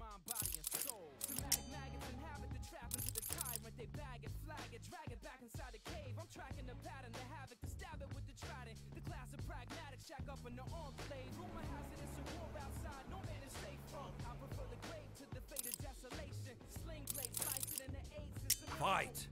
mind, body, and soul. Maggots inhabit the the tyrant. They bag it, flag it, drag it back inside the cave. I'm tracking the pattern, the havoc, to stab it with the trident. The class of shack up in the enclave. Rumor has it it's a war outside, no man is safe from. I prefer the grave to the fate of desolation. Sling slice it in the eight system. Fight!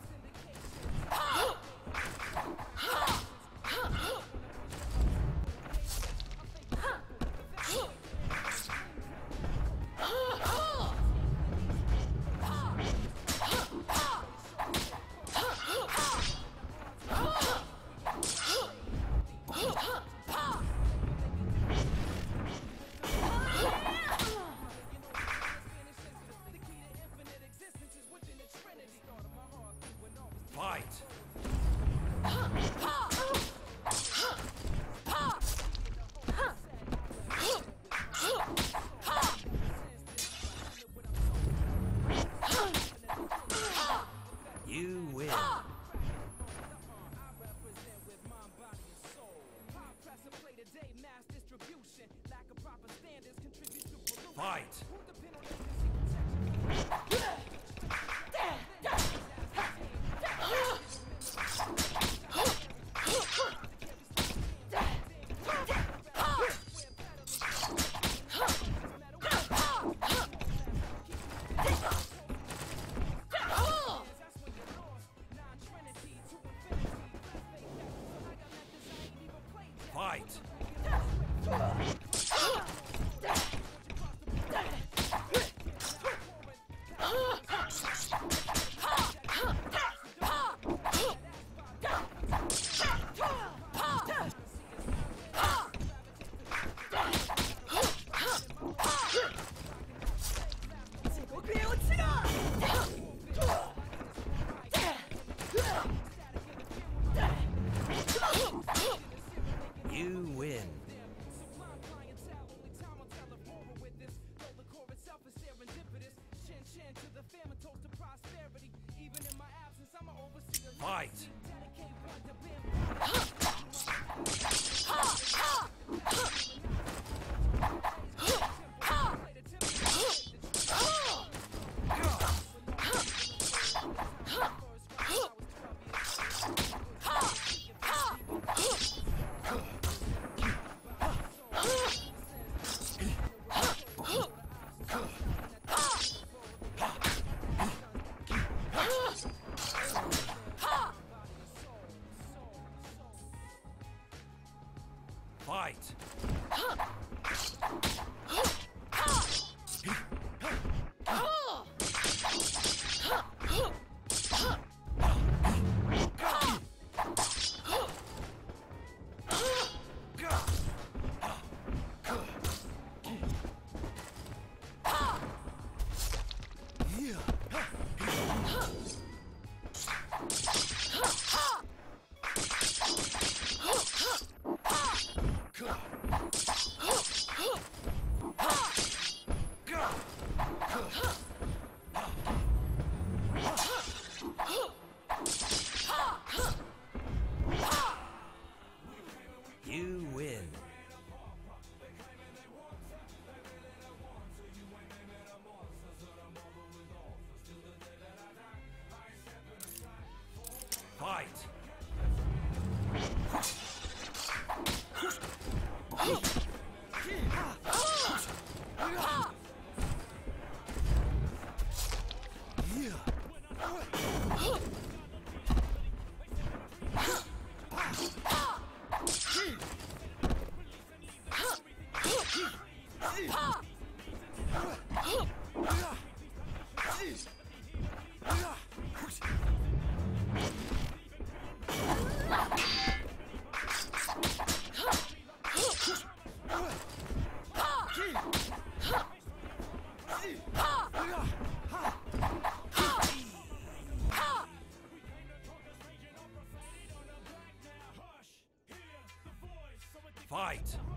Fight! Fight! はっ! Yeah. Fight!